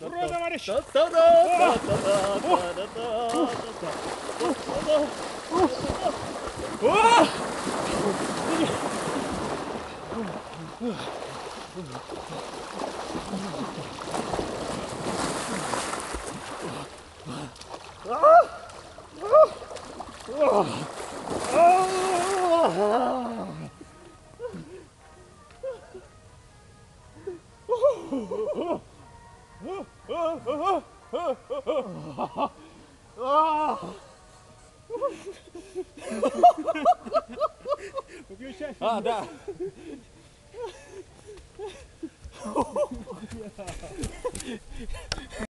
Roda, Maryś! Mówiłeś 아, 나.